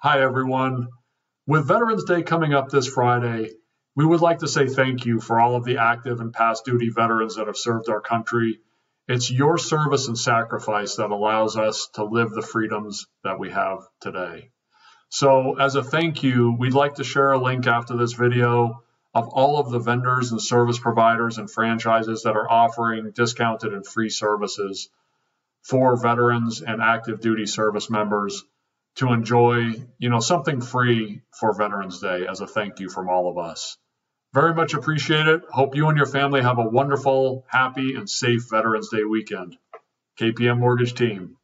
Hi, everyone. With Veterans Day coming up this Friday, we would like to say thank you for all of the active and past duty veterans that have served our country. It's your service and sacrifice that allows us to live the freedoms that we have today. So, as a thank you, we'd like to share a link after this video of all of the vendors and service providers and franchises that are offering discounted and free services for veterans and active duty service members to enjoy, you know, something free for Veterans Day as a thank you from all of us. Very much appreciate it. Hope you and your family have a wonderful, happy, and safe Veterans Day weekend. KPM Mortgage Team.